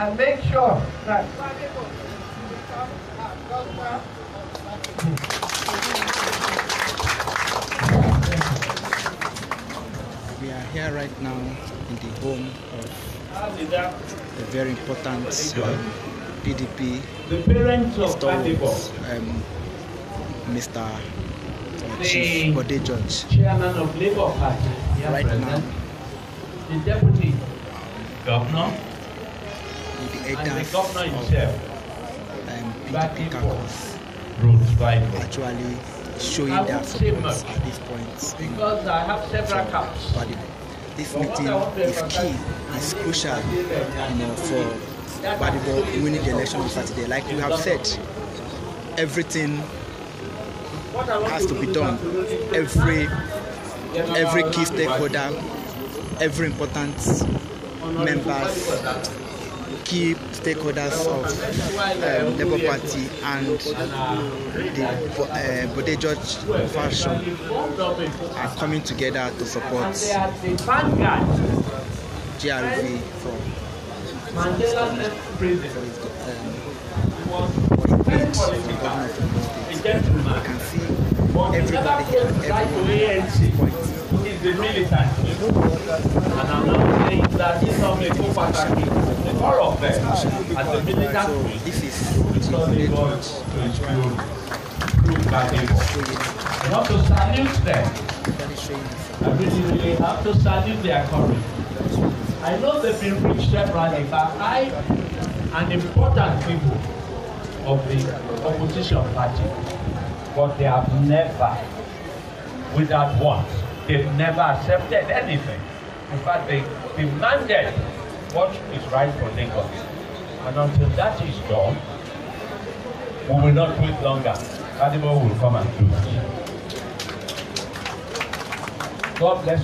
and make sure that We are here right now in the home of a very important um, PDP the parents of stalwart, um, Mr. or Chief Bode George. chairman of Labour Party, here Right present, now. the deputy governor, with the elders governor of himself, um, PDP caucus actually showing their support at this point. Because I have several. This But what meeting I want to is key, is crucial, you know, for Gbadebo winning the election on Saturday. Like you have said, everything What I want has to be done. Every every key stakeholder, every important members, key stakeholders of um, Labour Party and the uh, Bode George faction are coming together to support. GRV for for his um, for can see everybody here, everyone ANC. points. He's a militant. And I'm not saying that he's not a All of them as a So militant. this is Chief Bode George I showing, want to salute them. his I really, really have to salute their courage. I know they've been reached separately, but I, an important people of the opposition party, but they have never, without once, they've never accepted anything. In fact, they demanded what is right for Lagos. And until that is done, we will not wait longer. Animal will come and do it. God bless.